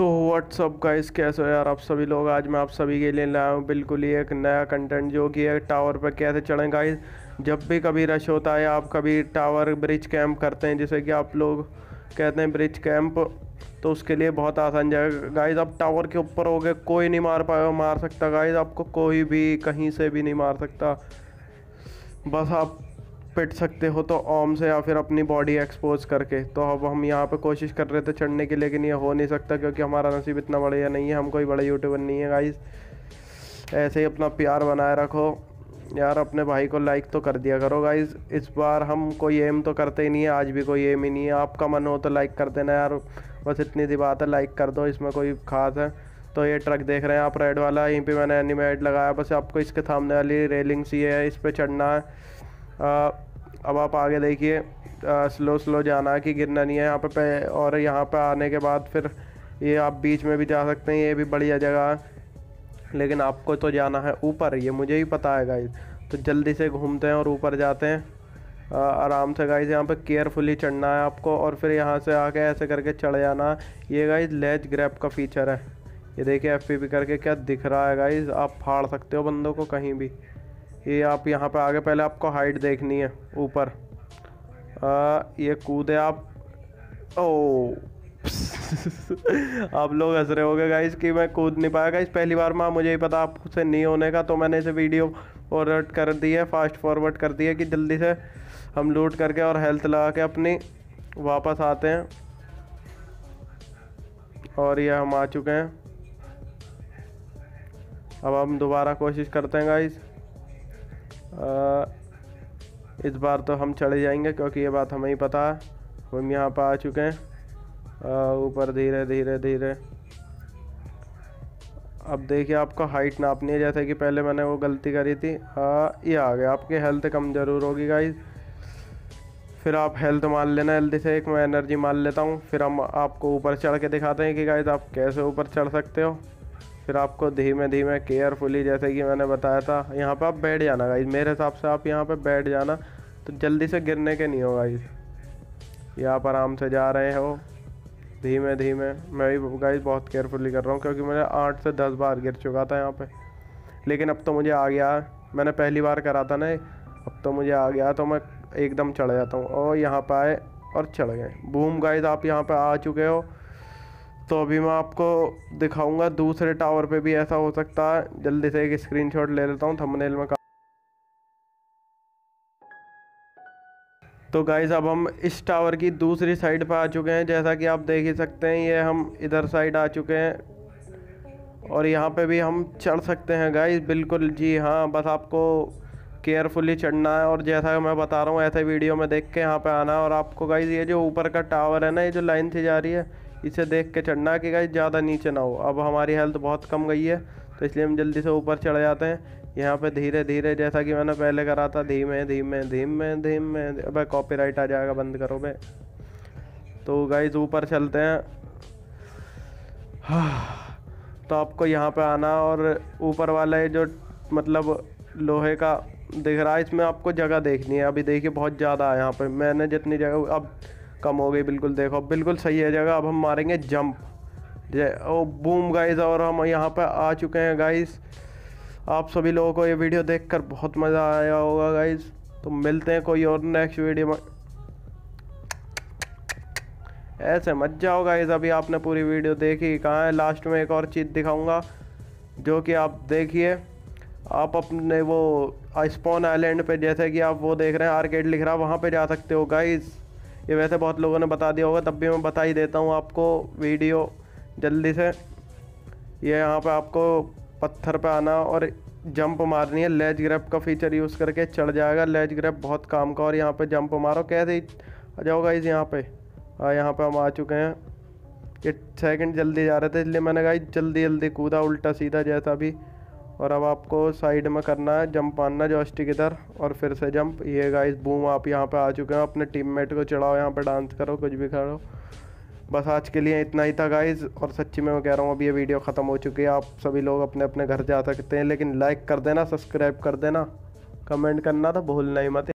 तो WhatsApp guys कैसे हो यार? आप सभी लोग, आज मैं आप सभी के लिए लाया हूँ बिल्कुल ही एक नया कंटेंट जो कि है टावर पर कैसे चढ़ें। गाइस जब भी कभी रश होता है आप कभी टावर ब्रिज कैंप करते हैं, जैसे कि आप लोग कहते हैं ब्रिज कैंप तो उसके लिए बहुत आसान जाएगा गाइस आप टावर के ऊपर हो गए, कोई नहीं मार पाएगा मार सकता। गाइस आपको कोई भी कहीं से भी नहीं मार सकता। बस आप पिट सकते हो तो ओम से या फिर अपनी बॉडी एक्सपोज करके। तो अब हम यहाँ पे कोशिश कर रहे थे चढ़ने की लेकिन ये हो नहीं सकता क्योंकि हमारा नसीब इतना बढ़िया नहीं है। हम कोई बड़े यूट्यूबर नहीं है गाइस ऐसे ही अपना प्यार बनाए रखो। यार, अपने भाई को लाइक तो कर दिया करो गाइस इस बार हम कोई एम तो करते ही नहीं है, आज भी कोई एम ही नहीं है। आपका मन हो तो लाइक कर देना यार। बस इतनी सी बात है लाइक कर दो, इसमें कोई ख़ास है। तो ये ट्रक देख रहे हैं आप रेड वाला। यहीं पे मैंने एनिमेट लगाया, बस आपको इसके सामने वाली रेलिंग सी है, इस पर चढ़ना है। अब आप आगे देखिए स्लो स्लो जाना है कि गिरना नहीं है यहाँ पे, और यहाँ पे आने के बाद फिर ये आप बीच में भी जा सकते हैं ये भी बढ़िया जगह है। लेकिन आपको तो जाना है ऊपर ये मुझे ही पता है गाइज़ तो जल्दी से घूमते हैं और ऊपर जाते हैं। आराम से गाइज़ यहाँ पे केयरफुली चढ़ना है आपको और फिर यहाँ से आके ऐसे करके चढ़ जाना। ये गाइज़ लेज ग्रैप का फीचर है। ये देखिए एफ़ करके क्या दिख रहा है गाइज़ आप फाड़ सकते हो बंदों को कहीं भी। ये आप यहाँ पे आगे, पहले आपको हाइट देखनी है, ऊपर। ये कूदे आप। ओ। आप लोग हंस रहे होगे गाइज़ कि मैं कूद नहीं पाया। गाइस पहली बार माँ, मुझे ही पता आपसे नहीं होने का तो मैंने इसे वीडियो फॉरवर्ड कर दी है फास्ट फॉरवर्ड कर दिया कि जल्दी से हम लूट करके और हेल्थ लगा के अपनी वापस आते हैं। और ये हम आ चुके हैं। अब हम दोबारा कोशिश करते हैं गाइस इस बार तो हम चढ़े जाएँगे क्योंकि ये बात हमें ही पता है। हम यहाँ पर आ चुके हैं। ऊपर धीरे धीरे धीरे। अब देखिए आपको हाइट नापनी है जैसे कि पहले मैंने वो गलती करी थी। आ, ये आ गया। आपकी हेल्थ कम ज़रूर होगी गाइज़ फिर आप हेल्थ मान लेना जल्दी से। एक मैं एनर्जी मान लेता हूँ। फिर हम आपको ऊपर चढ़ के दिखाते हैं कि गाइज़ आप कैसे ऊपर चढ़ सकते हो। फिर आपको धीमे धीमे केयरफुली जैसे कि मैंने बताया था, यहाँ पर आप बैठ जाना गाइज़ मेरे हिसाब से आप यहाँ पर बैठ जाना तो जल्दी से गिरने के नहीं हो गाइज़ यहाँ पर आराम से जा रहे हो, धीमे धीमे। मैं भी गाइज़ बहुत केयरफुली कर रहा हूँ, क्योंकि मैंने आठ से दस बार गिर चुका था यहाँ पे। लेकिन अब तो मुझे आ गया मैंने पहली बार करा था ना अब तो मुझे आ गया तो मैं एकदम चढ़ जाता हूँ। और यहाँ पर आए और चढ़ गए। बूम गाइज़ आप यहाँ पर आ चुके हो। तो अभी मैं आपको दिखाऊँगा, दूसरे टावर पे भी ऐसा हो सकता है। जल्दी से एक स्क्रीनशॉट ले लेता हूँ थंबनेल में तो गाइज़ अब हम इस टावर की दूसरी साइड पर आ चुके हैं। जैसा कि आप देख ही सकते हैं, ये हम इधर साइड आ चुके हैं। और यहाँ पे भी हम चढ़ सकते हैं गाइज़ बिल्कुल, जी हाँ बस आपको केयरफुली चढ़ना है। और जैसा मैं बता रहा हूँ, ऐसे वीडियो में देख के यहाँ पे आना है। और आपको गाइज़ ये जो ऊपर का टावर है ना, ये जो लाइन से जा रही है इसे देख के चढ़ना कि गाइस ज़्यादा नीचे ना हो। अब हमारी हेल्थ बहुत कम गई है तो इसलिए हम जल्दी से ऊपर चढ़ जाते हैं। यहाँ पे धीरे धीरे जैसा कि मैंने पहले करा था, धीमे धीमे धीमे धीमे अब कॉपीराइट आ जाएगा, बंद करो बे। तो गाइज़ ऊपर चलते हैं। हाँ। तो आपको यहाँ पे आना और ऊपर वाला जो मतलब लोहे का दिख रहा है, इसमें आपको जगह देखनी है। अभी देखिए, बहुत ज़्यादा है यहाँ पे। मैंने जितनी जगह, अब कम हो गई बिल्कुल देखो। बिल्कुल सही है जगह। अब हम मारेंगे जंप ओ बूम गाइस और हम यहाँ पर आ चुके हैं गाइस आप सभी लोगों को ये वीडियो देखकर बहुत मज़ा आया होगा गाइस तो मिलते हैं कोई और नेक्स्ट वीडियो में। ऐसे मत जाओ गाइस अभी आपने पूरी वीडियो देखी। कहाँ है? लास्ट में एक और चीज़ दिखाऊँगा, जो कि आप देखिए। आप अपने वो स्पॉन आइलैंड पे, जैसे कि आप वो देख रहे हैं आर्केड लिख रहा है, वहाँ पे जा सकते हो गाइस ये वैसे बहुत लोगों ने बता दिया होगा, तब भी मैं बता ही देता हूँ आपको वीडियो जल्दी से। ये यहाँ पे आपको पत्थर पे आना और जंप मारनी है। लेज ग्रैप का फीचर यूज़ करके चढ़ जाएगा। लेज ग्रैप बहुत काम का और यहाँ पे जंप मारो। कैसे ही आ इस यहाँ पे। हाँ यहाँ पे हम आ चुके हैं। ये सेकंड जल्दी जा रहे थे, इसलिए मैंने कहा जल्दी जल्दी कूदा, उल्टा सीधा जैसा भी। और अब आपको साइड में करना है, जंप मारना जॉस्टिक इधर और फिर से जंप। ये गाइस बूम आप यहाँ पे आ चुके हो, अपने टीममेट को चढ़ाओ, यहाँ पे डांस करो, कुछ भी करो। बस आज के लिए इतना ही था गाइज़ और सच्ची में मैं कह रहा हूँ अभी ये वीडियो ख़त्म हो चुकी है। आप सभी लोग अपने अपने घर जा सकते हैं, लेकिन लाइक कर देना सब्सक्राइब कर देना। कमेंट करना तो भूलना ही मत।